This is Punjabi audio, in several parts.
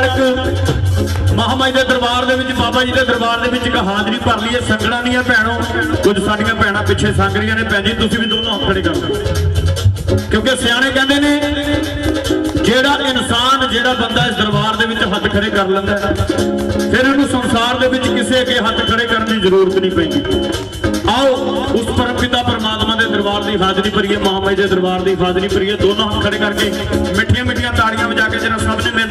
ਨਾਲ ਮਹਾਮਾਈ ਦੇ ਦਰਬਾਰ ਦੇ ਵਿੱਚ, ਬਾਬਾ ਜੀ ਦੇ ਦਰਬਾਰ ਦੇ ਵਿੱਚ ਇੱਕ ਹਾਜ਼ਰੀ ਭਰ ਲਈ ਹੈ ਸੰਗਣਾ ਦੀਆਂ ਭੈਣੋ, ਕੁਝ ਸਾਡੀਆਂ ਭੈਣਾਂ ਪਿੱਛੇ ਸੰਗ ਰਹੀਆਂ ਨੇ, ਭੈਣ ਜੀ, ਤੁਸੀਂ ਵੀ ਦੋਨੋਂ ਹੱਥ ਖੜੇ ਕਰੋ ਕਿਉਂਕਿ ਸਿਆਣੇ ਕਹਿੰਦੇ ਨੇ, ਜਿਹੜਾ ਇਨਸਾਨ, ਜਿਹੜਾ ਬੰਦਾ ਇਸ ਦਰਬਾਰ ਦੇ ਵਿੱਚ ਹੱਥ ਖੜੇ ਕਰ ਲੈਂਦਾ ਫਿਰ ਇਹਨੂੰ ਸੰਸਾਰ ਦੇ ਵਿੱਚ ਕਿਸੇ ਅੱਗੇ ਹੱਥ ਖੜੇ ਕਰਨ ਦੀ ਜ਼ਰੂਰਤ ਨਹੀਂ ਪੈਂਦੀ। ਆਓ, ਉਸ ਪਰਮ ਪਿਤਾ ਪਰਮਾਤਮਾ ਦੇ ਦਰਬਾਰ ਦੀ ਹਾਜ਼ਰੀ ਭਰੀਏ ਮਹਾਮਾਈ ਦੇ ਦਰਬਾਰ ਦੀ ਹਾਜ਼ਰੀ ਭਰੀਏ, ਦੋਨੋਂ ਹੱਥ ਖੜੇ ਕਰਕੇ ਮਿੱਠੀਆਂ ਮਿੱਠੀਆਂ ਤਾੜੀਆਂ ਵਜਾ ਕੇ ਜਿਹੜਾ ਸਭ ਨੇ ਮੇਰੇ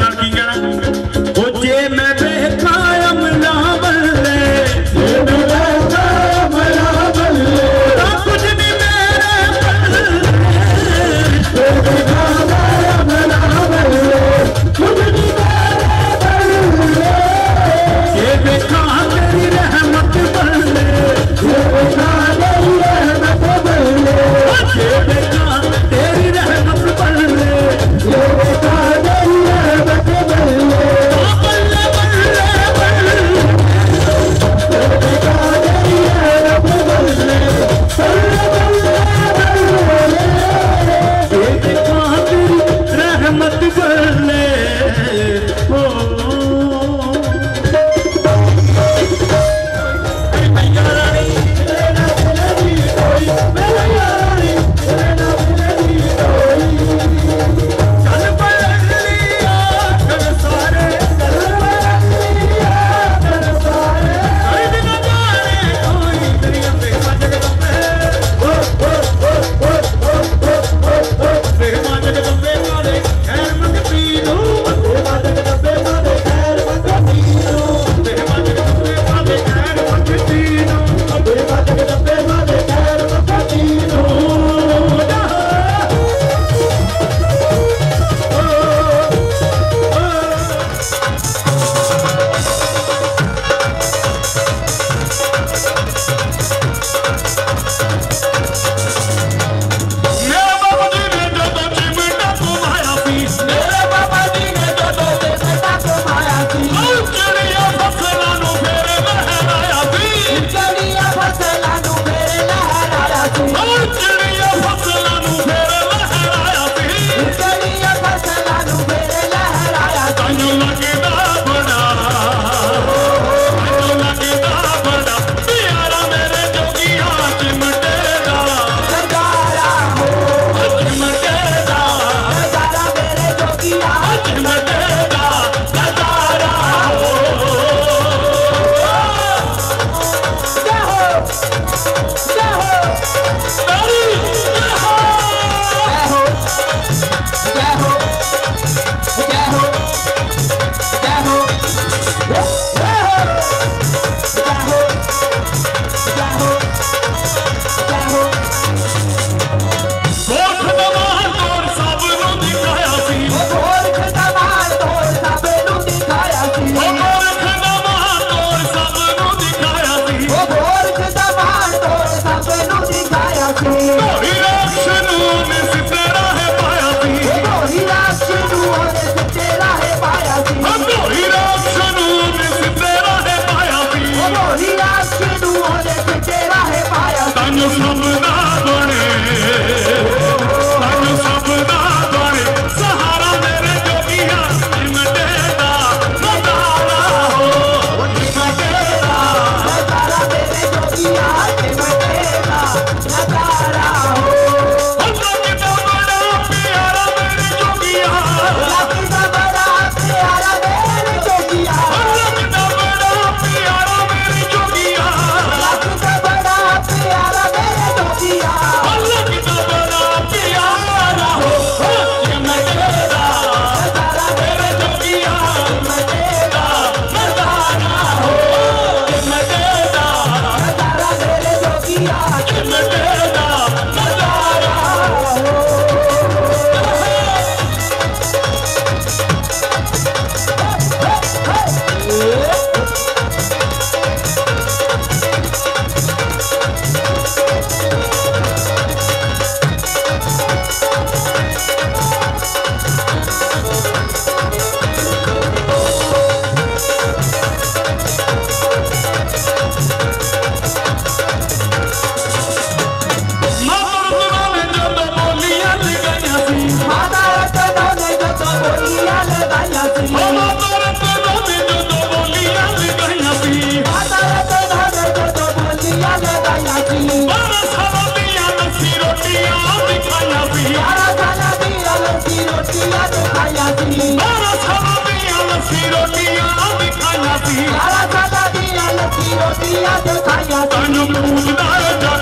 ਲੱਸੀ ਰੋਟੀਆਂ ਉਹ ਵੀ ਖਾਣਾ ਸੀ। ਹਾਲਾ ਦਾਦਾ ਦੀਆਂ ਲੱਸੀ ਰੋਟੀਆਂ ਤੇ ਖਾਈਆਂ ਤੈਨੂੰ ਪੂਜਦਾ ਜਾ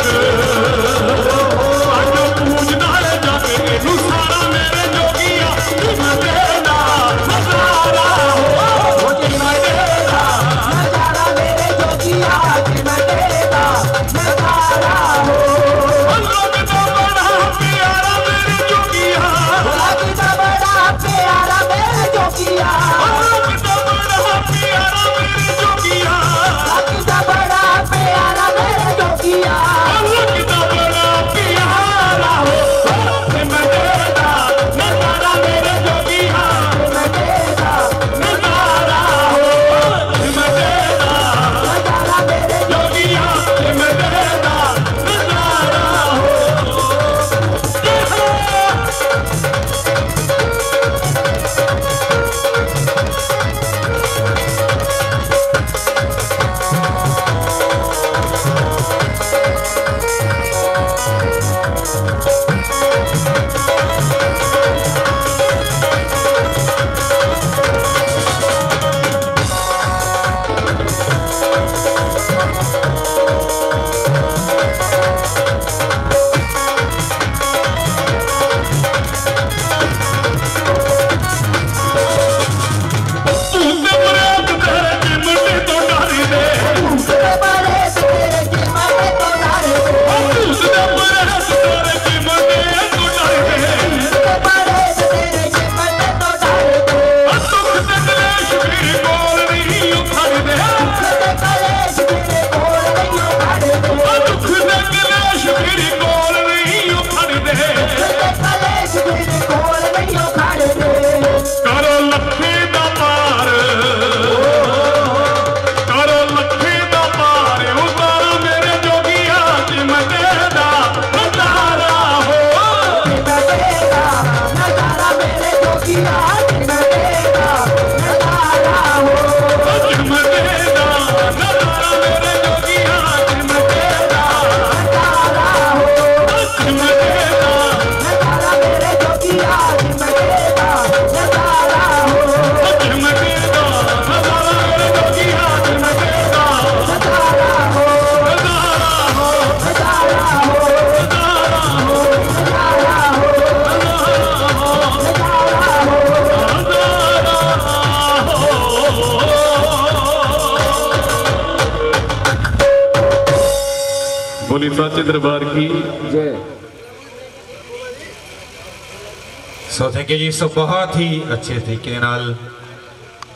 ਸੋ ਥੈਂਕ ਯੂ ਜੀ, ਸੋ ਬਹੁਤ ਹੀ ਅੱਛੇ ਤਰੀਕੇ ਦੇ ਨਾਲ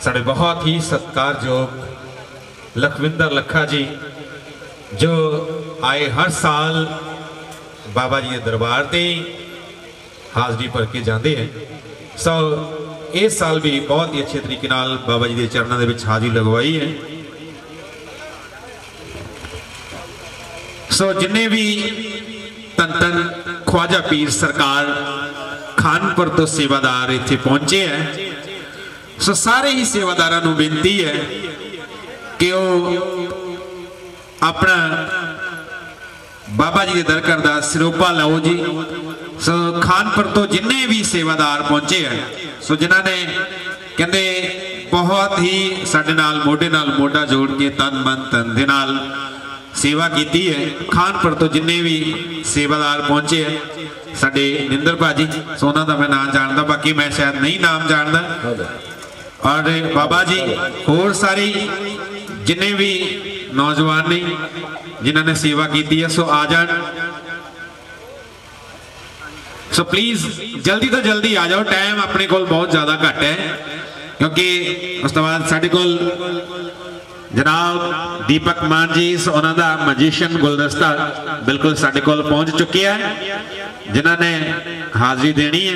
ਸਾਡੇ ਬਹੁਤ ਹੀ ਸਤਿਕਾਰਯੋਗ ਲਖਵਿੰਦਰ ਲੱਖਾ ਜੀ, ਜੋ ਆਏ ਹਰ ਸਾਲ ਬਾਬਾ ਜੀ ਦੇ ਦਰਬਾਰ ਤੇ ਹਾਜ਼ਰੀ ਭਰ ਕੇ ਜਾਂਦੇ ਹੈ। ਸੋ ਇਸ ਸਾਲ ਵੀ ਬਹੁਤ ਹੀ ਅੱਛੇ ਤਰੀਕੇ ਨਾਲ ਬਾਬਾ ਜੀ ਦੇ ਚਰਨਾਂ ਦੇ ਵਿੱਚ ਹਾਜ਼ਰੀ ਲਗਵਾਈ ਹੈ। ਸੋ ਜਿੰਨੇ ਵੀ ਤਨ ਤਨ ਖਵਾਜਾ ਪੀਰ ਸਰਕਾਰ ਖਾਨਪੁਰ ਤੋਂ ਸੇਵਾਦਾਰ ਇੱਥੇ ਪਹੁੰਚੇ ਹੈ। ਸੋ ਸਾਰੇ ਹੀ ਸੇਵਾਦਾਰਾਂ ਨੂੰ ਬੇਨਤੀ ਹੈ ਕਿ ਉਹ ਆਪਣਾ ਬਾਬਾ ਜੀ ਦੇ ਦਰ ਘਰ ਦਾ ਸਿਰੋਪਾ ਲਓ ਜੀ। ਸੋ ਖਾਨਪੁਰ ਤੋਂ ਜਿੰਨੇ ਵੀ ਸੇਵਾਦਾਰ ਪਹੁੰਚੇ ਹੈ, ਸੋ ਜਿਨ੍ਹਾਂ ਨੇ ਕਹਿੰਦੇ ਬਹੁਤ ਹੀ ਸਾਡੇ ਨਾਲ, ਮੋਢੇ ਨਾਲ ਮੋਢਾ ਜੋੜ ਕੇ ਤਨ ਮਨ ਧਨ ਦੇ ਨਾਲ ਸੇਵਾ ਕੀਤੀ ਹੈ। ਖਾਨਪੁਰ ਤੋਂ ਜਿੰਨੇ ਵੀ ਸੇਵਾਦਾਰ ਪਹੁੰਚੇ ਹੈ ਸਾਡੇ ਨਿੰਦਰ ਭਾਜੀ ਸੋ ਉਹਨਾਂ ਦਾ ਮੈਂ ਨਾਮ ਜਾਣਦਾ, ਬਾਕੀ ਮੈਂ ਸ਼ਾਇਦ ਨਹੀਂ ਨਾਮ ਜਾਣਦਾ। ਔਰ ਬਾਬਾ ਜੀ, ਹੋਰ ਸਾਰੇ ਜਿੰਨੇ ਵੀ ਨੌਜਵਾਨ ਨੇ, ਜਿਨ੍ਹਾਂ ਨੇ ਸੇਵਾ ਕੀਤੀ ਹੈ, ਸੋ ਆ ਜਾਣ। ਸੋ ਪਲੀਜ਼ ਜਲਦੀ ਤੋਂ ਜਲਦੀ ਆ ਜਾਓ। ਟਾਈਮ ਆਪਣੇ ਕੋਲ ਬਹੁਤ ਜ਼ਿਆਦਾ ਘੱਟ ਹੈ, ਕਿਉਂਕਿ ਉਸ ਤੋਂ ਬਾਅਦ ਸਾਡੇ ਕੋਲ ਜਨਾਬ ਦੀਪਕ ਮਾਨ ਜੀ ਸੋ ਉਹਨਾਂ ਦਾ ਮੈਜੀਸ਼ੀਅਨ ਗੁਲਦਸਤਾ ਬਿਲਕੁਲ ਸਾਡੇ ਕੋਲ ਪਹੁੰਚ ਚੁੱਕਿਆ ਹੈ ਜਿਨ੍ਹਾਂ ਨੇ ਹਾਜ਼ਰੀ ਦੇਣੀ ਹੈ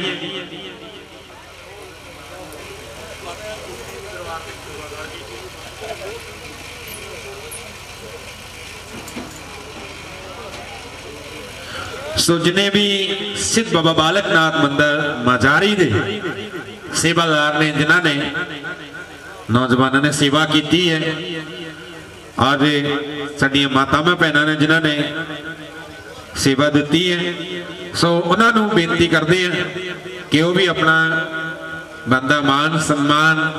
ਸੋ ਜਿਨੇ ਵੀ ਸਿੱਧ ਬਾਬਾ ਬਾਲਕਨਾਥ ਮੰਦਰ ਮਾਜਾਰੀ ਦੇ ਸੇਵਾਦਾਰ ਨੇ ਜਿਨ੍ਹਾਂ ਨੇ ਨੌਜਵਾਨਾਂ ਨੇ ਸੇਵਾ ਕੀਤੀ ਹੈ ਔਰ ਸਾਡੀਆਂ ਮਾਤਾਵਾਂ ਭੈਣਾਂ ਨੇ ਜਿਨ੍ਹਾਂ ਨੇ ਸੇਵਾ ਦਿੱਤੀ ਹੈ। ਸੋ ਉਹਨਾਂ ਨੂੰ ਬੇਨਤੀ ਕਰਦੇ ਹਾਂ ਕਿ ਉਹ ਵੀ ਆਪਣਾ ਬੰਦਾ ਮਾਨ ਸਨਮਾਨ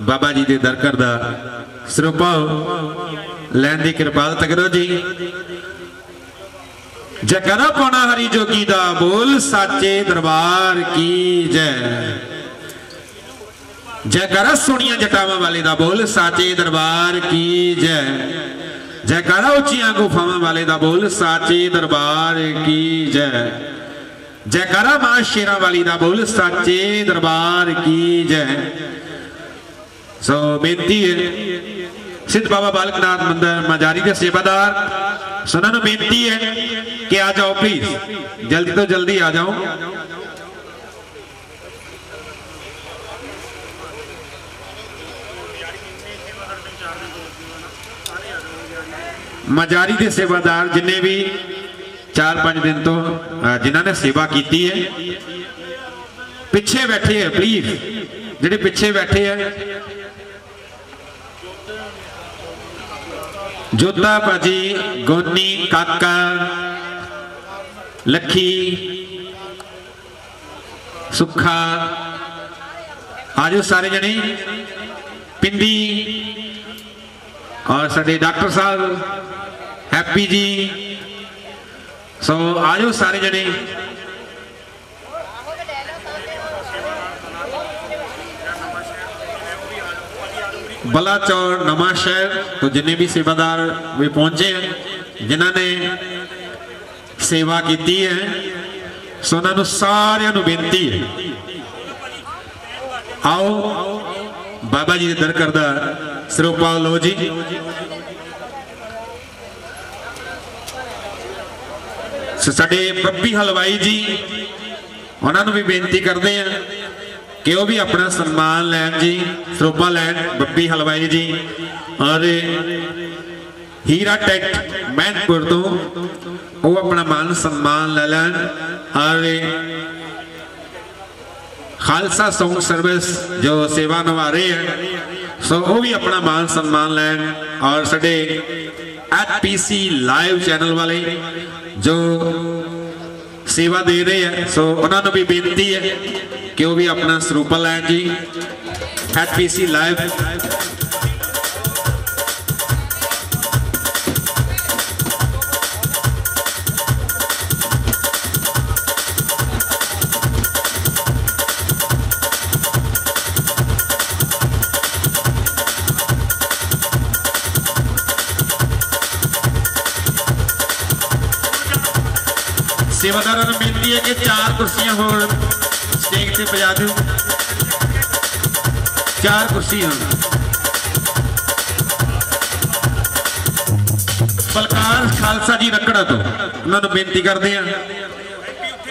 ਬਾਬਾ ਜੀ ਦੇ ਦਰ ਦਾ ਸਰੂਪਾ ਲੈਣ ਦੀ ਕਿਰਪਾਲਤਾ ਕਰੋ ਜੀ। ਜੈ ਜਕਰਾ ਪਾਉਣਾ ਹਰੀ ਜੋਗੀ ਦਾ ਬੋਲ, ਸਾਚੇ ਦਰਬਾਰ ਕੀ ਜੈ। ਜੈਕਾਰਾ ਸੋਹਣੀਆਂ ਜਟਾਵਾਂ ਵਾਲੇ ਦਾ ਬੋਲ, ਸਾਚੇ ਦਰਬਾਰ ਕੀ ਜੈ? ਜੈਕਾਰਾ ਉੱਚੀਆਂ ਗੁਫਾਵਾਂ ਵਾਲੇ ਦਾ ਬੋਲ, ਸਾਚੇ ਦਰਬਾਰ ਕੀ ਜੈ? ਜੈਕਾਰਾ ਮਾਂ ਸ਼ੇਰਾਂ ਵਾਲੀ ਦਾ ਬੋਲ, ਸਾਚੇ ਦਰਬਾਰ ਕੀ ਜੈ? ਸੋ ਬੇਨਤੀ ਹੈ, ਸਿੱਧ ਬਾਬਾ ਬਾਲਕਨਾਥ ਮੰਦਰ ਮਜਾਰੀ ਦੇ ਸੇਵਾਦਾਰ ਸੁਣਨ ਨੂੰ ਬੇਨਤੀ ਹੈ ਕਿ ਆ ਜਾਓ ਪਲੀਜ਼ ਜਲਦੀ ਤੋਂ ਜਲਦੀ ਆ ਜਾਓ। ਮਜਾਰੀ ਦੇ ਸੇਵਾਦਾਰ ਜਿੰਨੇ ਵੀ 4-5 ਦਿਨ ਤੋਂ ਅਹ, ਜਿਨ੍ਹਾਂ ਨੇ ਸੇਵਾ ਕੀਤੀ ਹੈ ਪਿੱਛੇ ਬੈਠੇ ਹੈ ਪਲੀਜ਼ ਜਿਹੜੇ ਪਿੱਛੇ ਬੈਠੇ ਹੈ। ਜੋਤਾ ਭਾਜੀ ਗੋਨੀ ਕਾਕਾ ਲੱਖੀ ਸੁੱਖਾ ਆਜੋ ਸਾਰੇ ਜਣੇ। ਪਿੰਦੀ ਔਰ ਸਾਡੇ ਡਾਕਟਰ ਸਾਹਿਬ ਹੈਪੀ ਜੀ ਸੋ ਆਜੋ ਸਾਰੇ ਜਣੇ ਬਲਾਚੌਰ ਨਵਾਂ ਸ਼ਹਿਰ ਤੋਂ ਜਿੰਨੇ ਵੀ ਸੇਵਾਦਾਰ ਵੀ ਪਹੁੰਚੇ ਹਨ ਜਿਨ੍ਹਾਂ ਨੇ ਸੇਵਾ ਕੀਤੀ ਹੈ ਸੋ ਉਹਨਾਂ ਨੂੰ ਸਾਰਿਆਂ ਨੂੰ ਬੇਨਤੀ ਹੈ ਆਓ ਬਾਬਾ ਜੀ ਦੇ ਲੋ ਜੀ। ਸਾਡੇ ਬੱਬੀ ਹਲਵਾਈ ਜੀ, ਉਹਨਾਂ ਨੂੰ ਵੀ ਬੇਨਤੀ ਕਰਦੇ ਆ ਕਿ ਉਹ ਵੀ ਆਪਣਾ ਸਨਮਾਨ ਲੈਣ ਜੀ, ਸਰੋਪਾ ਲੈਣ ਬੱਬੀ ਹਲਵਾਈ ਜੀ। ਔਰ ਹੀਰਾ ਟੈਕ ਮਹਿਤਪੁਰ ਤੋਂ ਉਹ ਆਪਣਾ ਮਾਨ ਸਨਮਾਨ ਲੈ ਲੈਣ। ਔਰ ਖਾਲਸਾ ਸੌਂਗ ਸਰਵਿਸ ਜੋ ਸੇਵਾ ਨਿਭਾ ਰਹੇ ਹੈ। ਸੋ ਉਹ ਵੀ ਆਪਣਾ ਮਾਨ ਸਨਮਾਨ ਲੈਣ ਔਰ ਸਾਡੇ ਐਚਪੀਸੀ ਲਾਈਵ ਚੈਨਲ ਵਾਲੇ ਜੋ ਸੇਵਾ ਦੇ ਰਹੇ ਹੈ। ਸੋ ਉਹਨਾਂ ਨੂੰ ਵੀ ਬੇਨਤੀ ਹੈ ਕਿ ਉਹ ਵੀ ਆਪਣਾ ਸਰੂਪਾ ਲੈਣ ਜੀ। ਐਚਪੀਸੀ ਲਾਈਵ ਸੇਵਾਦਾਰਾਂ ਨੂੰ ਬੇਨਤੀ ਹੈ ਕਿ ਚਾਰ ਕੁਰਸੀਆਂ ਹੋਰ ਸਟੇਜ ਤੇ ਪਜਾ ਦਿਓ। ਚਾਰ ਕੁਰਸੀਆਂ ਬਲਕਾਰ ਖਾਲਸਾ ਜੀ ਰੱਕੜਾ ਤੋਂ ਉਹਨਾਂ ਨੂੰ ਬੇਨਤੀ ਕਰਦੇ ਆ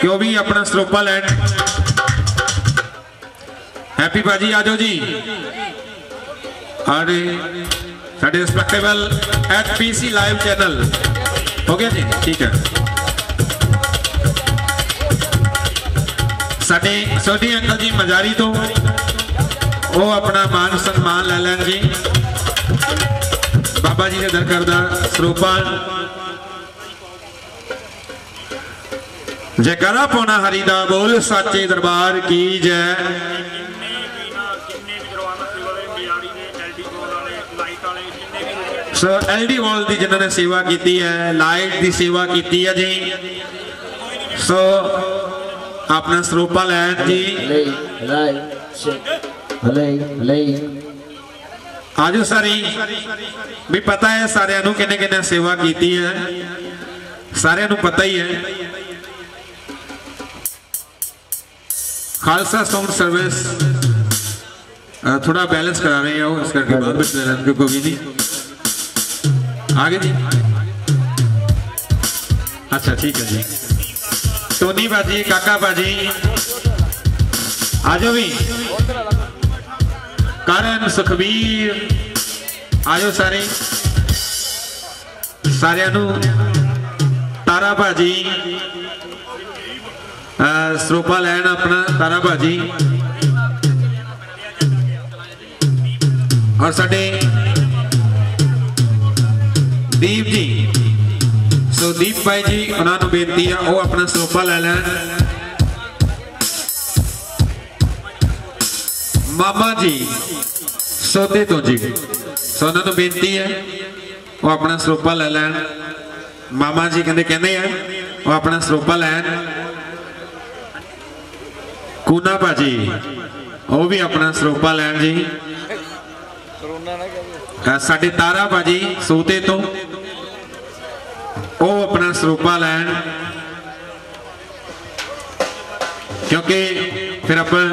ਕਿ ਉਹ ਵੀ ਆਪਣਾ ਸਰੋਪਾ ਲੈਣ। ਹੈਪੀ ਬਾਜੀ ਆਜੋ ਜੀ। ਔਰ ਸਾਡੇ ਰਿਸਪੈਕਟੇਬਲ ਐਚਪੀਸੀ ਲਾਈਵ ਚੈਨਲ ਹੋ ਗਿਆ ਜੀ? ਠੀਕ ਹੈ। ਸਾਡੇ ਸੋਢੀ ਅੰਕਲ ਜੀ ਮਜਾਰੀ ਤੋਂ। ਉਹ ਆਪਣਾ ਮਾਨ ਸਨਮਾਨ ਲੈ ਲੈਣ ਜੀ। ਬਾਬਾ ਜੀ ਦੇ ਦਰਕਾਰ ਦਾ ਸਰੂਪਾ ਜੈਕਾਰਾ ਪਾਉਣਾ ਹਰੀ ਦਾ ਬੋਲ ਸਾਚੇ ਦਰਬਾਰ ਕੀ ਜੈ। ਜਿੰਨੇ ਵੀ ਨਾ ਜਿੰਨੇ ਸੋ ਐਲਡੀ ਵਾਲ ਦੀ ਜਿਨ੍ਹਾਂ ਨੇ ਸੇਵਾ ਕੀਤੀ ਹੈ, ਲਾਈਟ ਦੀ ਸੇਵਾ ਕੀਤੀ ਹੈ ਜੀ। ਸੋ ਆਪਣਾ ਸਰੂਪਾ ਲੈਣ ਜੀ। ਆਜੋ ਸਾਰੀ। ਵੀ ਪਤਾ ਹੈ ਸਾਰਿਆਂ ਨੂੰ ਕਿੰਨੇ ਕਿੰਨੇ ਸੇਵਾ ਕੀਤੀ ਹੈ। ਸਾਰਿਆਂ ਨੂੰ ਪਤਾ ਹੀ ਹੈ। ਖਾਲਸਾ ਸਾਊਂਡ ਸਰਵਿਸ ਥੋੜਾ ਬੈਲੈਂਸ ਕਰਾ ਰਹੇ ਹਾਂ ਇਸ ਕਰਕੇ ਬਹੁਤ ਵਿੱਚ ਲੈਣ ਕਿਉਂਕਿ ਕੋਈ ਨਹੀਂ। ਆਗੇ ਜੀ। ਅੱਛਾ ਠੀਕ ਹੈ ਜੀ। ਸੋਨੀ ਬਾਜੀ, ਕਾਕਾ ਬਾਜੀ। ਆਜੋ ਵੀ। ਕਰਨ ਸੁਖਵੀਰ ਆਜੋ ਸਾਰੇ। ਸਾਰਿਆਂ ਨੂੰ। ਤਾਰਾ ਬਾਜੀ। ਸਰੋਪਾ ਲੈਣ ਆਪਣਾ, ਤਾਰਾ ਬਾਜੀ। ਔਰ ਸਾਡੇ ਦੀਪ ਜੀ। ਸੋਦੀਪ ਭਾਈ ਜੀ ਉਹਨਾਂ ਨੂੰ ਬੇਨਤੀ ਆ ਉਹ ਆਪਣਾ ਸਰੋਪਾ ਲੈ ਲੈਣ। ਮਾਮਾ ਜੀ ਸੋਤੇ ਤੋਂ ਜੀ। ਸੋ ਉਹਨਾਂ ਨੂੰ ਬੇਨਤੀ ਹੈ ਉਹ ਆਪਣਾ ਸਰੋਪਾ ਲੈ ਲੈਣ। ਮਾਮਾ ਜੀ ਕਹਿੰਦੇ ਕਹਿੰਦੇ ਆ ਉਹ ਆਪਣਾ ਸਰੋਪਾ ਲੈਣ। ਕੂਨਾ ਭਾਜੀ ਉਹ ਵੀ ਆਪਣਾ ਸਰੋਪਾ ਲੈਣ ਜੀ। ਅ, ਸਾਡੇ ਤਾਰਾ ਭਾਜੀ ਸੋਤੇ ਤੋਂ। ਉਹ ਆਪਣਾ ਸਰੂਪਾ ਲੈਣ। ਕਿਉਂਕਿ ਫਿਰ ਆਪਾਂ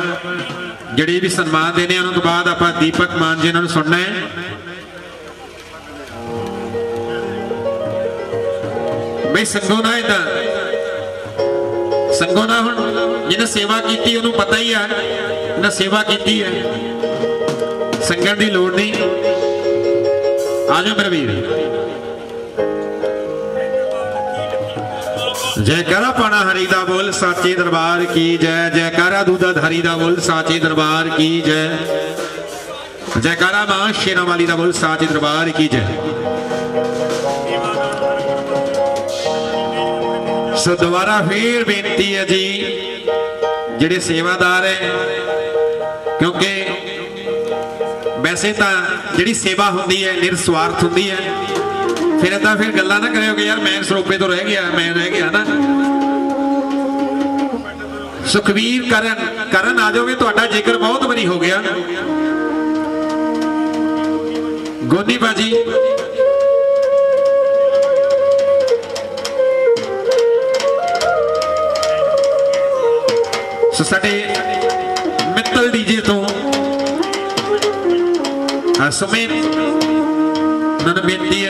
ਜਿਹੜੇ ਵੀ ਸਨਮਾਨ ਦੇਣੇ ਆ, ਉਹਨਾਂ ਤੋਂ ਬਾਅਦ ਆਪਾਂ ਦੀਪਕ ਮਾਨ ਜੀ ਇਹਨਾਂ ਨੂੰ ਸੁਣਨਾ ਹੈ। ਬਈ ਸੰਗੋ ਨਾ ਇਹਦਾ ਸੰਗੋ ਨਾ ਹੁਣ ਜਿਹਨੇ ਸੇਵਾ ਕੀਤੀ ਉਹਨੂੰ ਪਤਾ ਹੀ ਆ ਨਾ ਸੇਵਾ ਕੀਤੀ ਹੈ ਸੰਗਣ ਦੀ ਲੋੜ ਨਹੀਂ। ਆ ਜਾਓ ਮੇਰੇ ਵੀਰ ਜੈਕਾਰਾ ਪਾਣਾ ਹਰੀ ਦਾ ਬੋਲ, ਸਾਚੇ ਦਰਬਾਰ ਕੀ ਜੈ? ਜੈਕਾਰਾ ਦੂਦਾ ਧਾਰੀ ਦਾ ਬੋਲ, ਸਾਚੇ ਦਰਬਾਰ ਕੀ ਜੈ? ਜੈਕਾਰਾ ਮਾਂ ਸ਼ੇਰਾਂ ਵਾਲੀ ਦਾ ਬੋਲ, ਸਾਚੇ ਦਰਬਾਰ ਕੀ ਜੈ? ਸੋ ਦੁਬਾਰਾ ਫੇਰ ਬੇਨਤੀ ਹੈ ਜੀ, ਜਿਹੜੇ ਸੇਵਾਦਾਰ ਹੈ, ਕਿਉਂਕਿ ਵੈਸੇ ਤਾਂ ਜਿਹੜੀ ਸੇਵਾ ਹੁੰਦੀ ਹੈ ਨਿਰਸਵਾਰਥ ਹੁੰਦੀ ਹੈ ਫਿਰ ਏਦਾਂ ਫਿਰ ਗੱਲਾਂ ਨਾ ਕਰਿਓ ਕਿ ਯਾਰ ਮੈਂ ਸਰੋਪੇ ਤੋਂ ਰਹਿ ਗਿਆ, ਮੈਂ ਰਹਿ ਗਿਆ ਨਾ। ਸੁਖਵੀਰ ਕਰਨ ਕਰਨ ਆ ਜਾਓਗੇ, ਤੁਹਾਡਾ ਜ਼ਿਕਰ ਬਹੁਤ ਵਾਰੀ ਹੋ ਗਿਆ। ਗੋਨੀ ਬਾਜੀ ਸੋ ਸਾਡੇ ਮਿੱਤਲ ਡੀਜੇ ਤੋਂ ਆ ਸੁਮੇਨ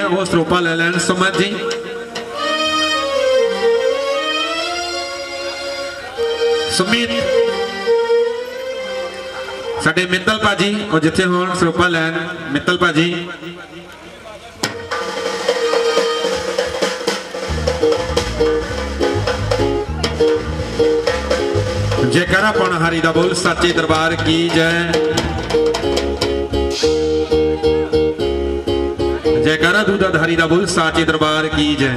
ਉਹ ਸਰੋਪਾ ਲੈ ਲੈਣ ਸੁਮਨ ਜੀ ਸੁਮੇਨ ਸਾਡੇ ਮਿੱਤਲ ਭਾਜੀ ਉਹ ਜਿੱਥੇ ਹੋਣ ਸਰੋਪਾ ਲੈਣ ਮਿੱਤਲ ਭਾਜੀ ਜੈਕਾਰਾ ਪਣ ਹਰੀ ਦਾ ਬੋਲ ਸੱਚੇ ਦਰਬਾਰ ਕੀ ਜੈ ਜੈਕਾਰਾ ਦੂਦਾ ਧਾਰੀ ਦਾ ਬੁੱਲ ਸਾਚੇ ਦਰਬਾਰ ਕੀ ਜੈ।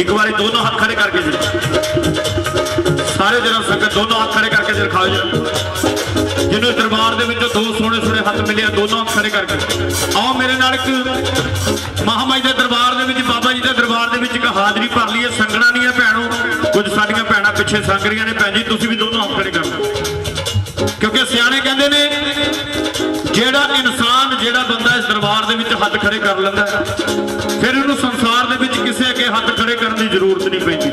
ਇੱਕ ਵਾਰੀ ਦੋਨੋਂ ਹੱਥ ਖੜੇ ਕਰਕੇ ਸਾਰੇ ਜਣਾ ਸੰਗਤ ਦੋਨੋਂ ਹੱਥ ਖੜੇ ਕਰਕੇ ਜੀ ਦਿਖਾਓ ਜੀ। ਜਿਹਨੂੰ ਦਰਬਾਰ ਦੇ ਵਿੱਚੋਂ ਦੋ ਸੋਹਣੇ ਸੋਹਣੇ ਹੱਥ ਮਿਲੇ ਆ, ਦੋਨੋਂ ਹੱਥ ਖੜੇ ਕਰਕੇ। ਆਓ ਮੇਰੇ ਨਾਲ ਇੱਕ ਮਹਾਮਾਈ ਦੇ ਦਰਬਾਰ ਦੇ ਵਿੱਚ ਬਾਬਾ ਜੀ ਦੇ ਦਰਬਾਰ ਦੇ ਵਿੱਚ ਇੱਕ ਹਾਜ਼ਰੀ ਭਰ ਲਈਏ। ਸੰਗਣਾ ਦੀਆਂ ਭੈਣੋ ਕੁਝ ਸਾਡੀਆਂ ਭੈਣਾਂ ਪਿੱਛੇ ਸੰਗ ਰਹੀਆਂ ਨੇ ਭੈਣ ਜੀ ਤੁਸੀਂ ਵੀ ਦੋਨੋਂ ਹੱਥ ਖੜੇ ਕਰੋ ਕਿਉਂਕਿ ਸਿਆਣੇ ਕਹਿੰਦੇ ਨੇ ਜਿਹੜਾ ਇਨਸਾਨ ਜਿਹੜਾ ਬੰਦਾ ਇਸ ਦਰਬਾਰ ਦੇ ਵਿੱਚ ਹੱਥ ਖੜੇ ਕਰ ਲੈਂਦਾ ਫਿਰ ਉਹਨੂੰ ਸੰਸਾਰ ਦੇ ਵਿੱਚ ਕਿਸੇ ਹੱਥ ਖੜੇ ਕਰਨ ਦੀ ਜ਼ਰੂਰਤ ਨਹੀਂ ਪੈਂਦੀ।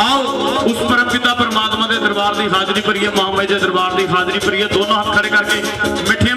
ਆਓ, ਉਸ ਪਰਮ ਪਿਤਾ ਪਰਮਾਤਮਾ ਦੇ ਦਰਬਾਰ ਦੀ ਹਾਜ਼ਰੀ ਭਰੀਏ ਮਾਮੇ ਦੇ ਦਰਬਾਰ ਦੀ ਹਾਜ਼ਰੀ ਭਰੀਏ, ਦੋਨੋਂ ਹੱਥ ਖੜੇ ਕਰਕੇ ਮਿੱਠੀਆਂ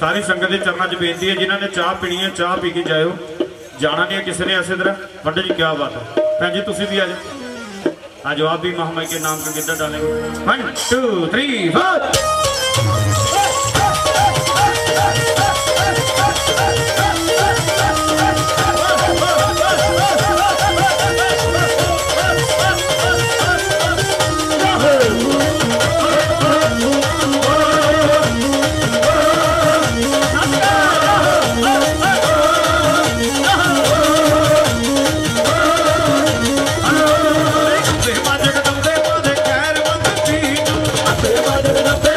ਸਾਰੀ ਸੰਗਤ ਦੇ ਚਰਨਾਂ 'ਚ ਬੇਨਤੀ ਹੈ, ਜਿਨ੍ਹਾਂ ਨੇ ਚਾਹ ਪੀਣੀ ਹੈ, ਚਾਹ ਪੀ ਕੇ ਜਾਇਓ। ਜਾਣਾ ਨਹੀਂ ਕਿਸੇ ਨੇ ਐਸੇ ਤਰ੍ਹਾਂ। ਵੱਡੇ ਜੀ, ਕਿਆ ਬਾਤ ਹੈ। ਭੈਣ ਜੀ, ਤੁਸੀਂ ਵੀ ਆ ਜਾਓ। ਆ ਜਾਓ, ਆਪ ਵੀ ਮਹਾਮਾਈ ਕੇ ਨਾਮ ਕੇ Giddha ਡਾਲੇਗੇ। 1 2 3 4 da da da da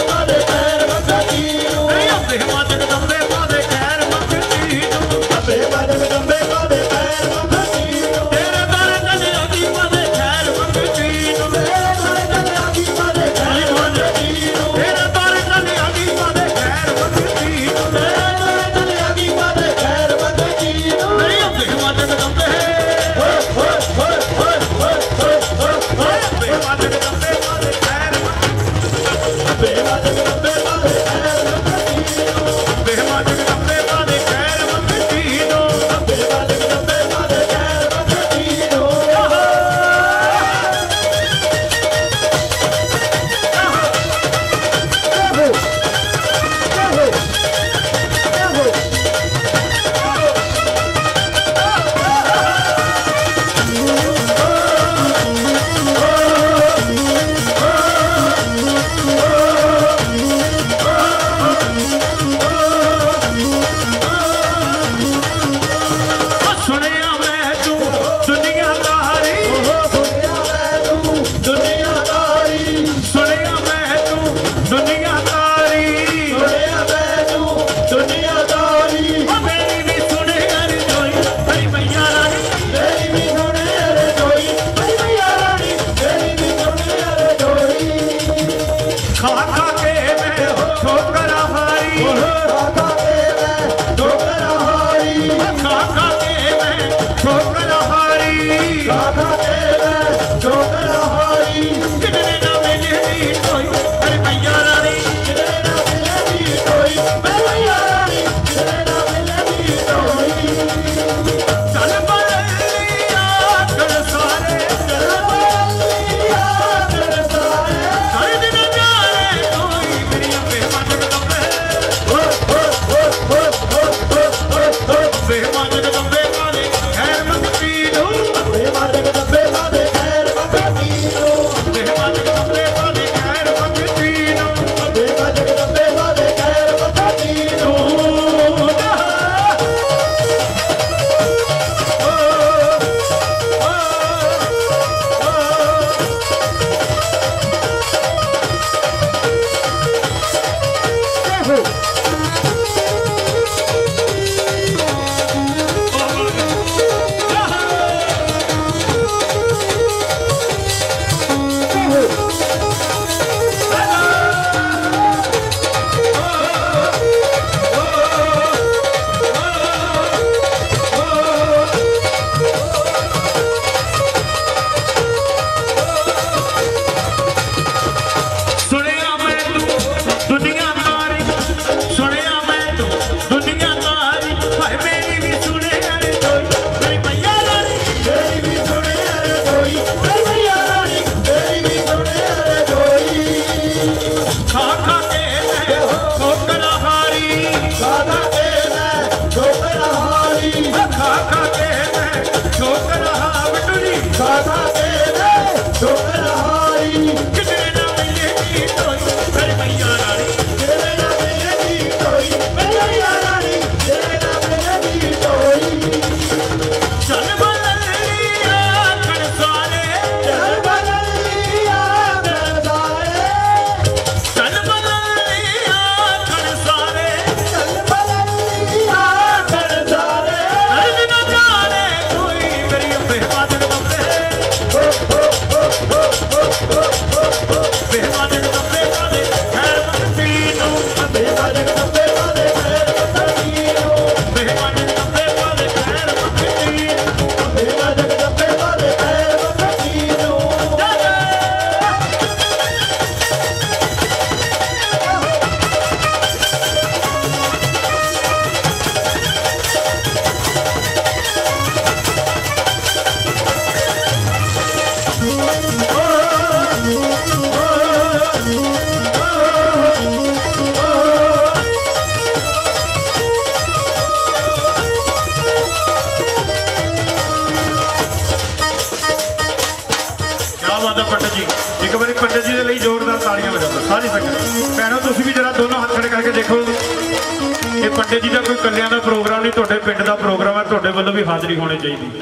ਹਾਜ਼ਰੀ ਹੋਣੀ ਚਾਹੀਦੀ।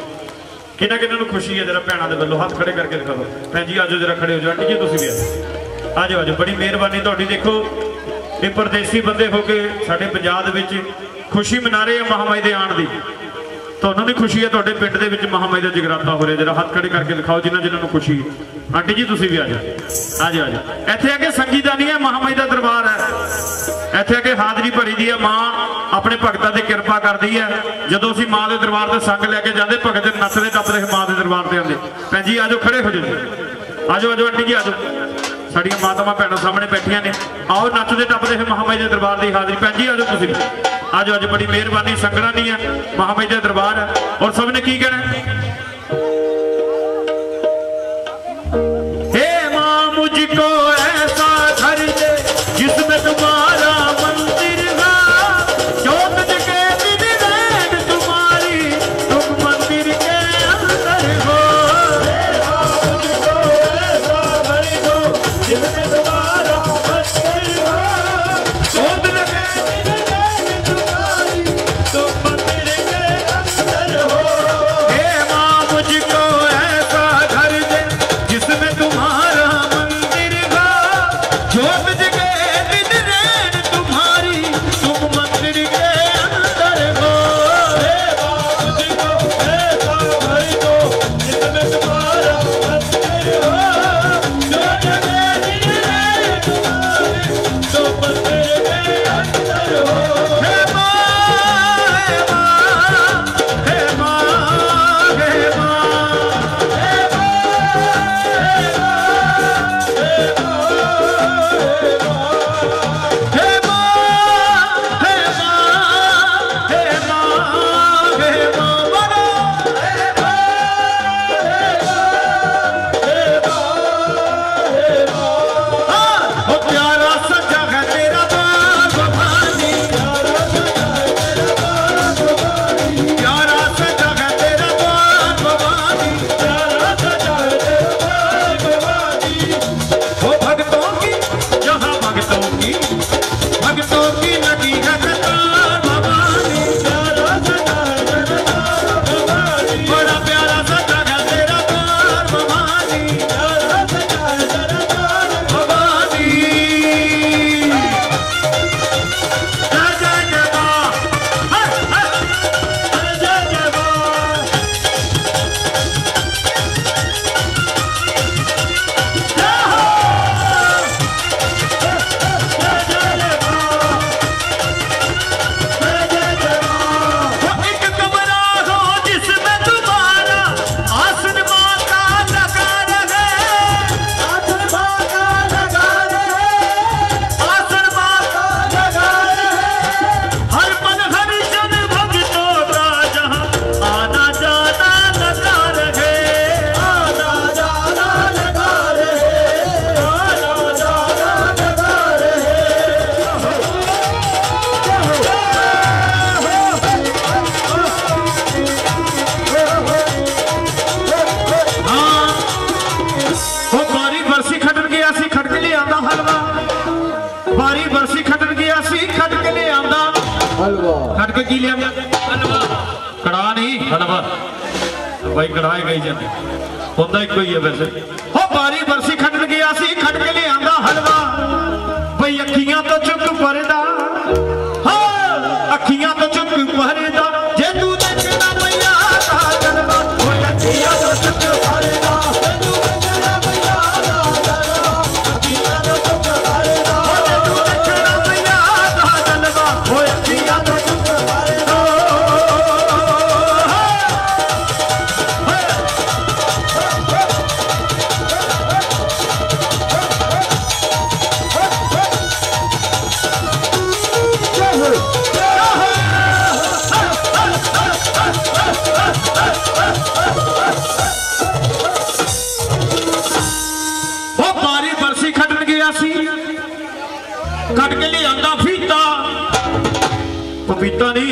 ਕਿਹਨਾਂ ਕਿਹਨਾਂ ਨੂੰ ਖੁਸ਼ੀ ਹੈ ਜਰਾ ਭੈਣਾਂ ਦੇ ਵੱਲੋਂ ਹੱਥ ਖੜੇ ਕਰਕੇ ਦਿਖਾਓ। ਭੈਣ ਜੀ, ਆਜੋ ਜਰਾ ਖੜੇ ਹੋ ਜਾਓ। ਆਂਟੀ ਜੀ, ਤੁਸੀਂ ਵੀ ਆਜੋ। ਆਜੋ ਆਜੋ। ਬੜੀ ਮਿਹਰਬਾਨੀ ਤੁਹਾਡੀ। ਦੇਖੋ, ਇਹ ਪਰਦੇਸੀ ਬੰਦੇ ਹੋ ਕੇ ਸਾਡੇ ਪੰਜਾਬ ਦੇ ਵਿੱਚ ਖੁਸ਼ੀ ਮਨਾ ਰਹੇ ਆ ਮਹਾਮਾਈ ਦੇ ਆਉਣ ਦੀ। ਤੁਹਾਨੂੰ ਵੀ ਖੁਸ਼ੀ ਹੈ, ਤੁਹਾਡੇ ਪਿੰਡ ਦੇ ਵਿੱਚ ਮਹਾਮਾਈ ਦਾ ਜਗਰਾਤਾ ਹੋ ਰਿਹਾ। ਜਰਾ ਹੱਥ ਖੜੇ ਕਰਕੇ ਦਿਖਾਓ ਜਿਨ੍ਹਾਂ ਜਿਨ੍ਹਾਂ ਨੂੰ ਖੁਸ਼ੀ ਹੈ। ਆਂਟੀ ਜੀ, ਤੁਸੀਂ ਵੀ ਆ ਜਾਓ ਆ ਜਾਓ ਆ ਜਾਓ ਇੱਥੇ ਆ ਕੇ ਸੰਗੀਦਾਨੀ ਹੈ ਮਹਾਮਾਈ ਦਾ ਦਰਬਾਰ ਹੈ। ਇੱਥੇ ਆ ਕੇ ਹਾਜ਼ਰੀ ਭਰੀ ਦੀ ਹੈ। ਮਾਂ ਆਪਣੇ ਭਗਤਾਂ ਤੇ ਕਿਰਪਾ ਕਰਦੀ ਹੈ। ਜਦੋਂ ਅਸੀਂ ਮਾਂ ਦੇ ਦਰਬਾਰ ਤੇ ਸੰਗ ਲੈ ਕੇ ਜਾਂਦੇ, ਭਗਤ ਨੱਚਦੇ ਟੱਪਦੇ ਮਾਂ ਦੇ ਦਰਬਾਰ ਤੇ ਆਉਂਦੇ। ਭੈਣ ਜੀ ਆ ਜਾਓ ਖੜੇ ਹੋ ਜਾਓ। ਆ ਜਾਓ ਆ ਜਾਓ ਆਂਟੀ ਜੀ ਆ ਜਾਓ ਸਾਡੀਆਂ ਮਾਤਾਵਾਂ ਭੈਣਾਂ ਸਾਹਮਣੇ ਬੈਠੀਆਂ ਨੇ। ਆਓ ਨੱਚਦੇ ਟੱਪਦੇ ਹੋਏ ਮਹਾਮਾਈ ਦੇ ਦਰਬਾਰ ਦੀ ਹਾਜ਼ਰੀ। ਭੈਣ ਜੀ ਆ ਜਾਓ ਤੁਸੀਂ ਵੀ। ਆ ਜਾਓ ਅੱਜ ਬੜੀ ਮਿਹਰਬਾਨੀ ਸੰਗਰਾਂ ਦੀ ਹੈ। ਮਹਾਮਾਈ ਦਾ ਦਰਬਾਰ ਹੈ। ਔਰ ਸਭ ਨੇ ਕੀ ਕਹਿਣਾ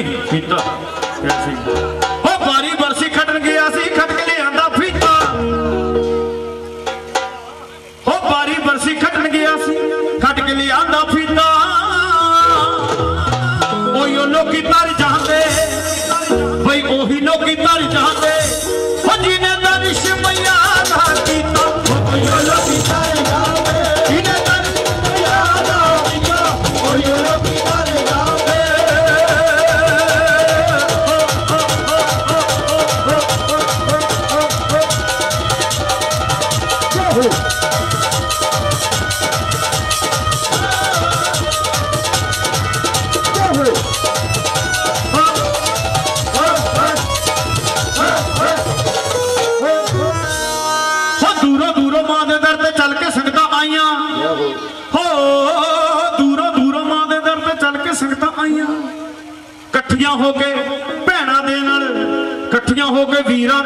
있다. 대학생입니다. ਮੁਖ ਵੀਰਾਂ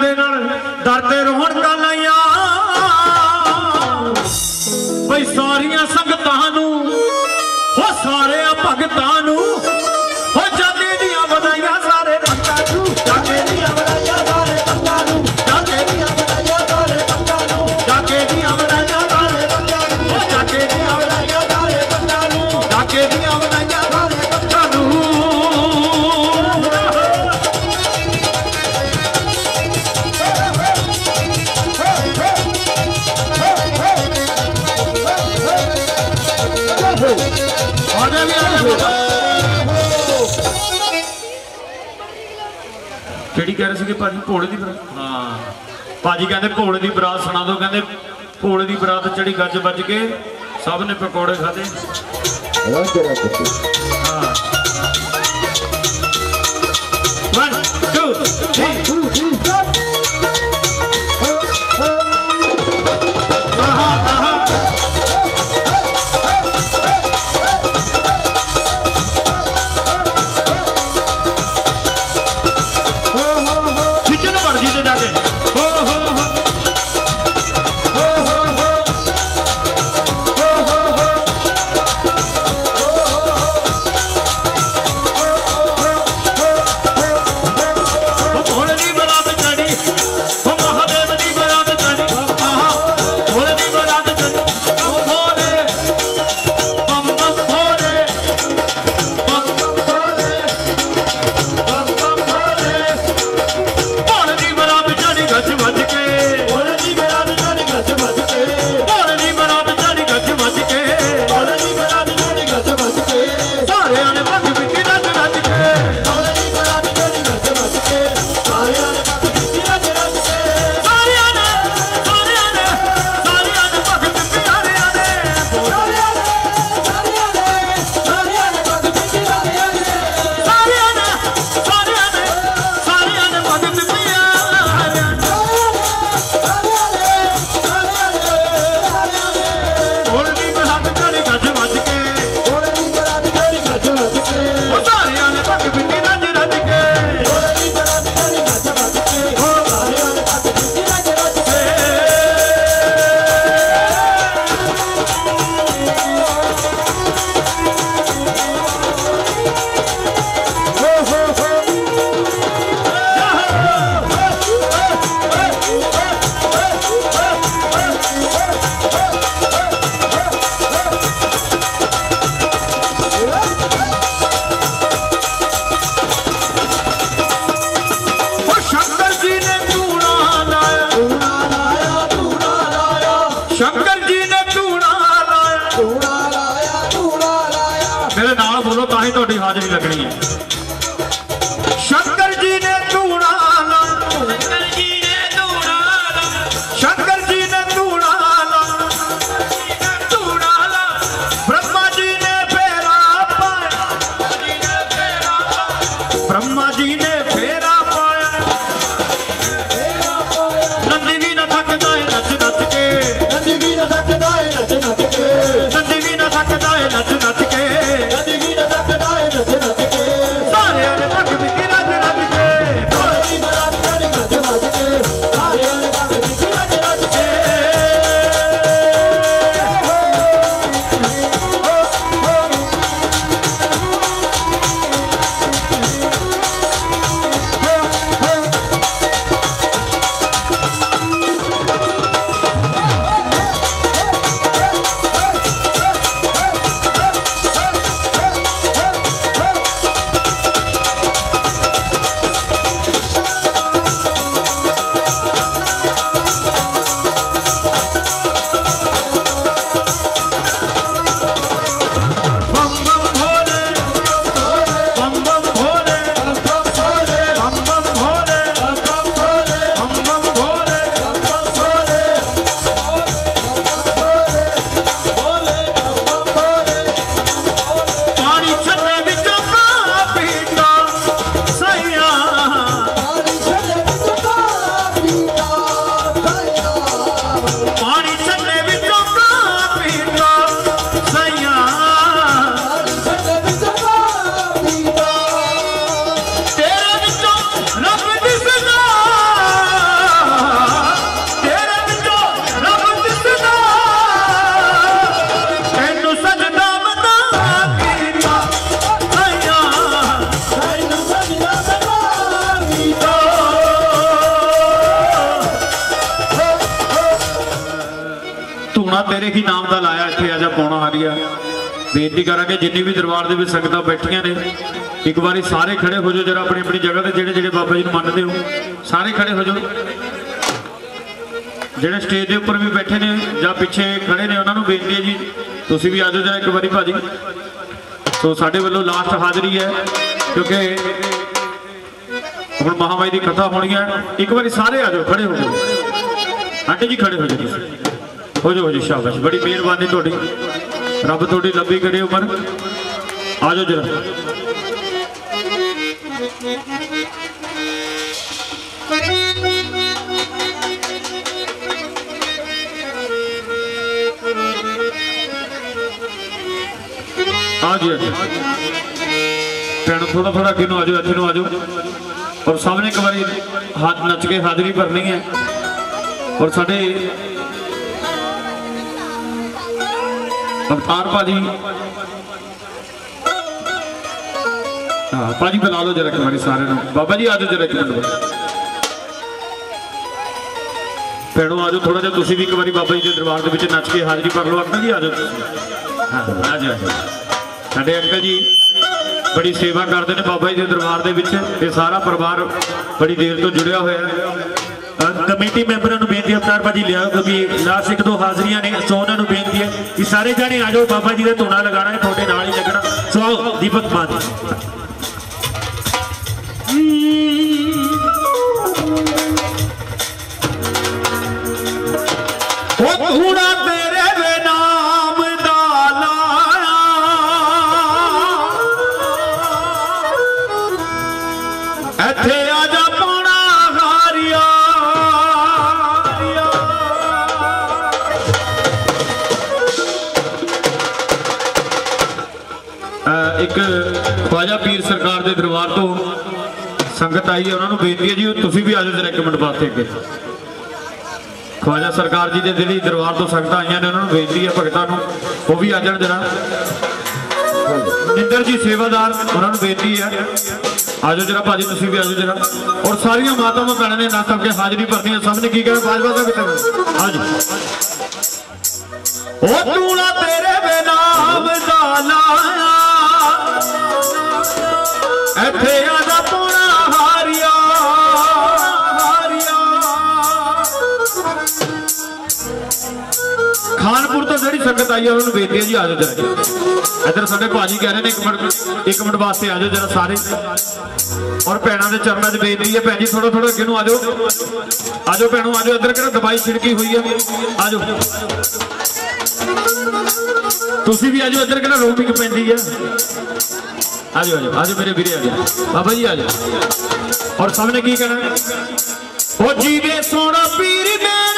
ਭਾਜੀ ਭੋਲੇ ਦੀ ਬਰਾਤ। ਹਾਂ। ਭਾਜੀ ਕਹਿੰਦੇ ਭੋਲੇ ਦੀ ਬਰਾਤ ਸੁਣਾ ਦੋ ਕਹਿੰਦੇ ਭੋਲੇ ਦੀ ਬਰਾਤ ਚੜੀ ਗੱਜ ਵੱਜ ਕੇ ਸਭ ਨੇ ਪਕੌੜੇ ਖਾਦੇ ਹਾਂ। 1 2 3 ਬੇਨਤੀ ਕਰਾਂਗੇ ਜਿੰਨੀ ਵੀ ਦਰਬਾਰ ਦੇ ਵਿੱਚ ਸੰਗਤਾਂ ਬੈਠੀਆਂ ਨੇ, ਇੱਕ ਵਾਰੀ ਸਾਰੇ ਖੜੇ ਹੋ ਜਾਓ ਜਰਾ ਆਪਣੀ ਆਪਣੀ ਜਗ੍ਹਾ ਤੇ, ਜਿਹੜੇ ਜਿਹੜੇ ਬਾਬਾ ਜੀ ਨੂੰ ਮੰਨਦੇ ਹੋ, ਸਾਰੇ ਖੜੇ ਹੋ ਜਾਓ। ਜਿਹੜੇ ਸਟੇਜ ਦੇ ਉੱਪਰ ਵੀ ਬੈਠੇ ਨੇ ਜਾਂ ਪਿੱਛੇ ਖੜੇ ਨੇ, ਉਹਨਾਂ ਨੂੰ ਬੇਨਤੀ ਹੈ ਜੀ, ਤੁਸੀਂ ਵੀ ਆ ਜਾਓ ਜਰਾ ਇੱਕ ਵਾਰੀ ਭਾਜੀ। ਸੋ ਸਾਡੇ ਵੱਲੋਂ ਲਾਸਟ ਹਾਜ਼ਰੀ ਹੈ, ਕਿਉਂਕਿ ਹੁਣ ਮਹਾਮਾਈ ਦੀ ਕਥਾ ਹੋਣੀ ਹੈ, ਇੱਕ ਵਾਰੀ ਸਾਰੇ ਆ ਜਾਓ, ਖੜੇ ਹੋ ਜਾਓ। ਆਂਟੀ ਜੀ, ਖੜੇ ਹੋ ਜਾਓ ਤੁਸੀਂ। ਹੋ ਜਾਓ ਹੋ ਜਾਓ ਸ਼ਾਬਾਸ਼। ਬੜੀ ਮਿਹਰਬਾਨੀ ਤੁਹਾਡੀ। ਰੱਬ ਤੁਹਾਡੀ ਲੰਬੀ ਕਰੇ ਉਮਰ। ਆ ਜਾਓ ਜਰਾ। ਆ ਜੀ। ਭੈਣ ਥੋੜਾ ਥੋੜਾ ਅੱਗੇ ਨੂੰ ਆ ਜਾਓ ਇੱਥੇ ਨੂੰ ਆ ਜਾਓ ਔਰ ਸਾਹਮਣੇ ਇੱਕ ਵਾਰੀ ਹੱਥ ਨੱਚ ਕੇ ਹਾਜ਼ਰੀ ਭਰਨੀ ਹੈ। ਔਰ ਸਾਡੇ ਅਵਤਾਰ ਭਾਜੀ। ਹਾਂ, ਭਾਜੀ ਬੁਲਾ ਲਓ ਜਰਾ ਇੱਕ ਸਾਰਿਆਂ ਨੂੰ। ਬਾਬਾ ਜੀ, ਆ ਜਾਓ ਜਰਾ ਇੱਕ ਮਿੰਟ ਭੈਣੋ, ਆ ਜਾਓ ਥੋੜਾ ਜਿਹਾ, ਤੁਸੀਂ ਵੀ ਇੱਕ ਵਾਰੀ ਬਾਬਾ ਜੀ ਦੇ ਦਰਬਾਰ ਦੇ ਵਿੱਚ ਨੱਚ ਕੇ ਹਾਜ਼ਰੀ ਭਰ ਲਓ। ਅੰਕਲ ਜੀ, ਆ ਹਾਂ, ਆ ਜਾਓ, ਆ ਸਾਡੇ ਅੰਕਲ ਜੀ ਬੜੀ ਸੇਵਾ ਕਰਦੇ ਨੇ ਬਾਬਾ ਜੀ ਦੇ ਦਰਬਾਰ ਦੇ ਵਿੱਚ। ਇਹ ਸਾਰਾ ਪਰਿਵਾਰ ਬੜੀ ਦੇਰ ਤੋਂ ਜੁੜਿਆ ਹੋਇਆ ਹੈ। ਕਮੇਟੀ ਮੈਂਬਰਾਂ ਨੂੰ ਬੇਨਤੀ ਅਵਤਾਰ ਭਾਜੀ ਲਿਆਓ ਕਿਉਂਕਿ ਲਾਸਟ ਇੱਕ ਦੋ ਹਾਜ਼ਰੀਆਂ ਨੇ, ਸੋ ਉਹਨਾਂ ਨੂੰ ਬੇਨਤੀ ਹੈ ਕਿ ਸਾਰੇ ਜਾਣੇ ਆ ਜਾਓ, ਬਾਬਾ ਜੀ ਦਾ ਧੋਣਾ ਲਗਾਣਾ ਹੈ, ਤੁਹਾਡੇ ਨਾਲ ਹੀ ਲੱਗਣਾ। ਸੋ ਆਓ, ਦੀਪਕ ਮਾਨ ਉਹ ਧੂਣਾ ਸੰਗਤ ਆਈ ਹੈ, ਉਹਨਾਂ ਨੂੰ ਬੇਨਤੀ ਹੈ ਜੀ, ਤੁਸੀਂ ਵੀ ਆ ਜਾਓ ਜਰਾ ਇੱਕ ਮਿੰਟ ਵਾਸਤੇ ਅੱਗੇ। ਖਵਾਜਾ ਸਰਕਾਰ ਜੀ ਦੇ ਜਿਹੜੀ ਦਰਬਾਰ ਤੋਂ ਸੰਗਤਾਂ ਆਈਆਂ ਨੇ, ਉਹਨਾਂ ਨੂੰ ਬੇਨਤੀ ਹੈ, ਭਗਤਾਂ ਨੂੰ, ਉਹ ਵੀ ਆ ਜਾਣ ਜਰਾ। ਨਿੰਦਰ ਜੀ ਸੇਵਾਦਾਰ, ਉਹਨਾਂ ਨੂੰ ਬੇਨਤੀ ਹੈ, ਆ ਜਰਾ, ਭਾਜੀ ਤੁਸੀਂ ਵੀ ਆ ਜਰਾ। ਔਰ ਸਾਰੀਆਂ ਮਾਤਾਵਾਂ ਭੈਣਾਂ ਨੇ ਨਾ ਸਭ ਕੇ ਹਾਜ਼ਰੀ ਭਰਨੀ ਹੈ ਸਭ ਨੇ ਕੀ ਕਹਿਣਾ, ਬਾਜਵਾ ਸਾਹਿਬ ਕਿਤੇ ਆ ਜਾਓ ਉਹ ਤੂਣਾ ਤੇਰੇ ਵੇ ਦਾ ਲਾਇਆ ਇੱਥੇ ਖਾਨਪੁਰ ਤੋਂ ਜਿਹੜੀ ਸੰਗਤ ਆਈ ਹੈ ਉਹਨਾਂ ਨੂੰ ਬੇਨਤੀ ਹੈ ਜੀ, ਆ ਜਰਾ। ਇੱਧਰ ਸਾਡੇ ਭਾਜੀ ਕਹਿ ਰਹੇ ਨੇ ਇੱਕ ਮਿੰਟ ਇੱਕ ਮਿੰਟ ਵਾਸਤੇ ਆ ਜਰਾ ਸਾਰੇ। ਔਰ ਭੈਣਾਂ ਦੇ ਚਰਨਾਂ 'ਚ ਬੇਨਤੀ ਹੈ, ਭੈਣ ਜੀ ਥੋੜਾ ਥੋੜਾ ਅੱਗੇ ਨੂੰ ਆ ਜਾਓ। ਭੈਣੋ, ਆ ਇੱਧਰ ਕਿਹੜਾ ਦਵਾਈ ਛਿੜਕੀ ਹੋਈ ਹੈ ਆ ਜਾਓ। ਤੁਸੀਂ ਵੀ ਆ ਜਾਓ, ਇੱਧਰ ਕਿਹੜਾ ਰੋਮਿੰਗ ਪੈਂਦੀ ਹੈ ਆ ਜਾਓ ਆ ਜਾਓ ਆ ਜਾਓ ਮੇਰੇ ਵੀਰੇ, ਆ ਜਾਓ। ਬਾਬਾ ਜੀ, ਆ ਜਾਓ। ਔਰ ਸਭ ਨੇ ਕੀ ਕਹਿਣਾ? ਉਹ ਜੀਵੇ ਸੋਹਣਾ ਪੀਰ ਮੇਰਾ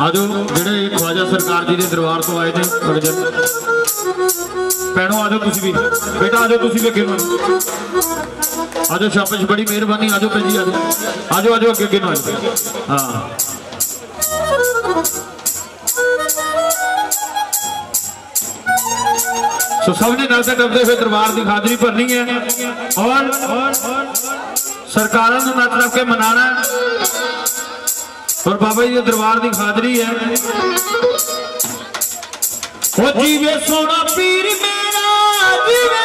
ਆਜੋ ਜਿਹੜੇ ਖਵਾਜਾ ਸਰਕਾਰ ਜੀ ਦੇ ਦਰਬਾਰ ਤੋਂ ਆਏ ਨੇ ਭਗਜਨ ਪੈਣੋ ਆਜੋ ਤੁਸੀਂ ਵੀ। ਬੇਟਾ, ਆਜੋ ਤੁਸੀਂ ਵੀ ਅੱਗੇ ਨੂੰ ਆਜੋ ਸ਼ਾਬਾਸ਼, ਬੜੀ ਮਿਹਰਬਾਨੀ। ਆਜੋ ਭੈਣ ਜੀ, ਆਜੋ। ਆਜੋ ਆਜੋ ਅੱਗੇ ਅੱਗੇ ਨੂੰ ਆਜੋ। ਹਾਂ। ਸੋ ਸਭ ਨੇ ਨਾਲ ਤੇ ਡਰਦੇ ਹੋਏ ਦਰਬਾਰ ਦੀ ਹਾਜ਼ਰੀ ਭਰਨੀ ਹੈ। ਔਰ ਸਰਕਾਰਾਂ ਨੂੰ ਮਤਲਬ ਕੇ ਮਨਾਣਾ ਔਰ ਬਾਬਾ ਜੀ ਦੇ ਦਰਬਾਰ ਦੀ ਹਾਜ਼ਰੀ ਹੈ। ਉਹ ਜੀਵੇ ਸੋਹਣਾ ਪੀਰ ਮੇਰਾ ਜੀਵੇ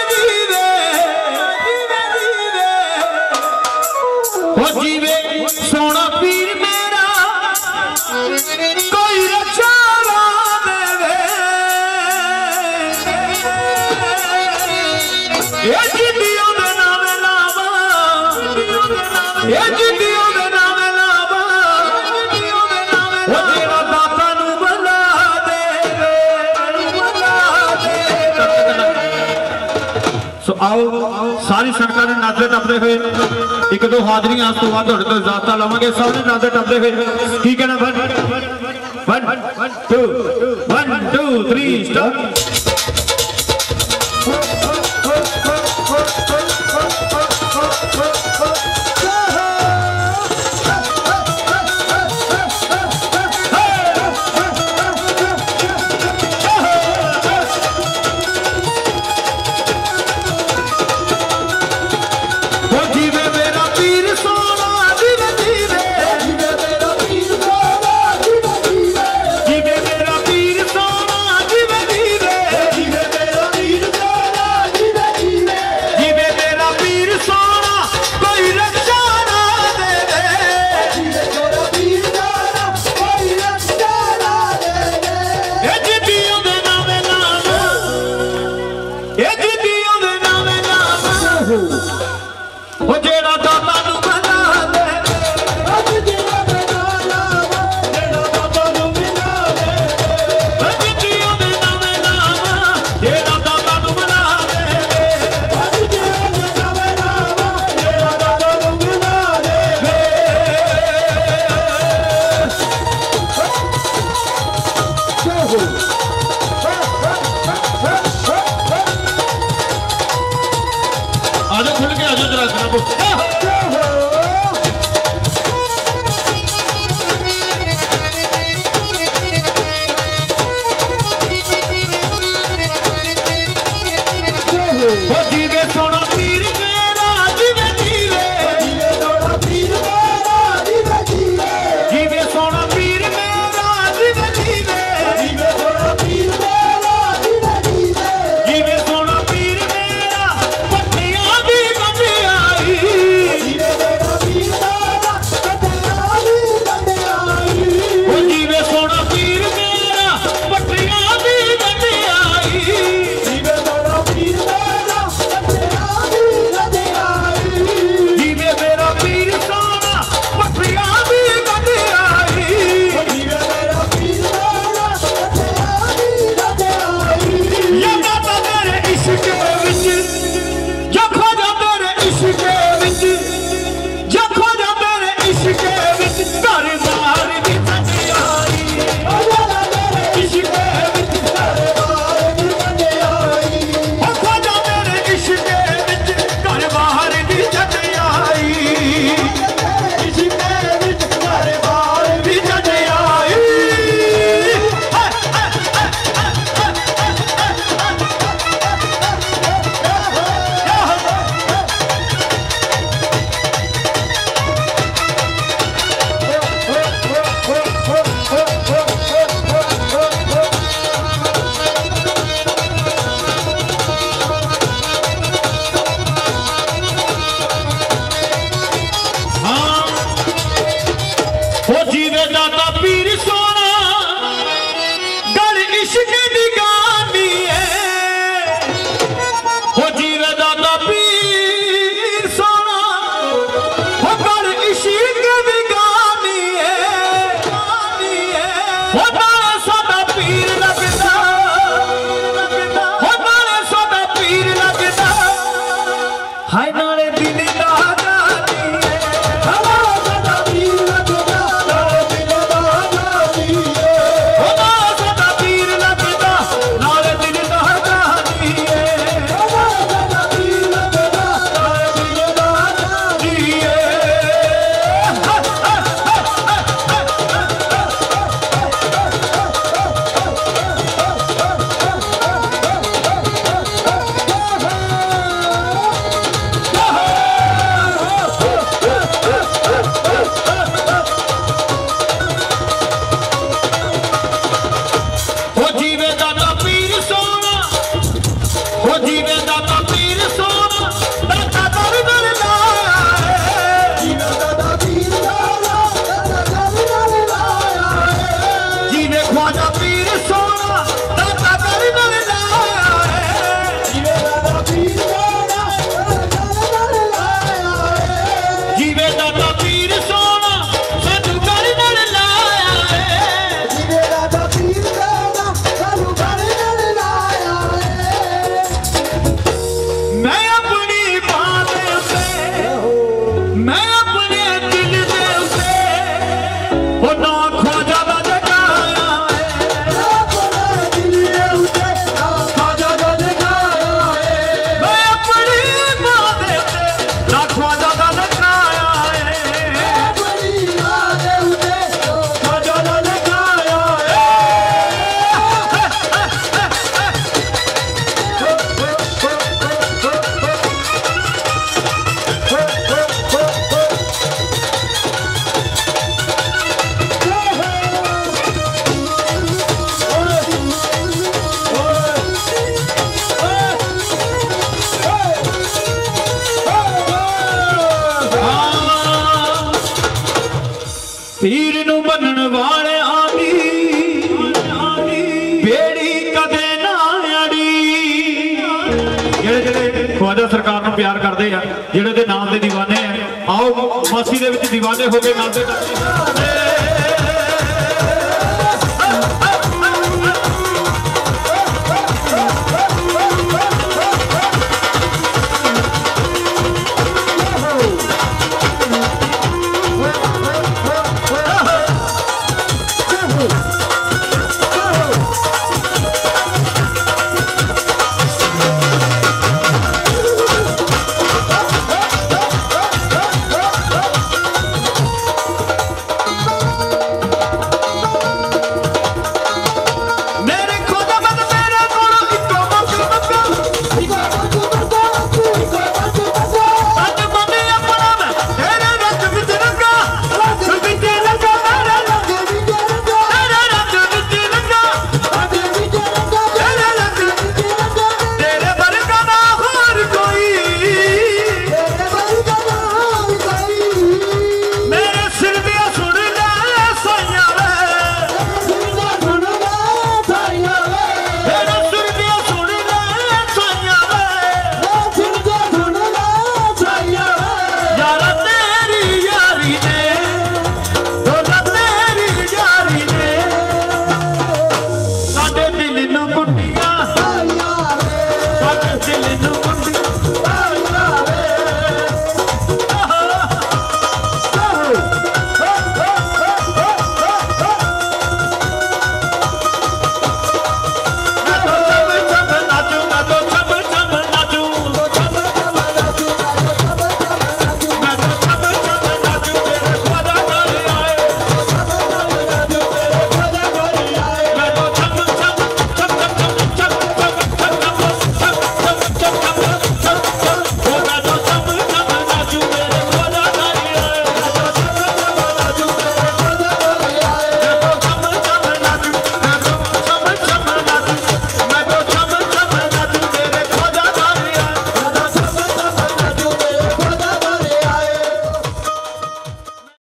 ਨੇ ਹੋਏ ਇੱਕ ਦੋ ਹਾਜ਼ਰੀਆਂ ਉਸ ਤੋਂ ਬਾਅਦ ਤੁਹਾਡੇ ਤੋਂ ਇਜਾਜ਼ਤਾਂ ਲਵਾਂਗੇ। ਸਭ ਨੇ ਨਾਚਦੇ ਟੱਪਦੇ ਹੋਏ ਕੀ ਕਹਿਣਾ? 1 1 2 1 2 3 ਸਟਾਰਟ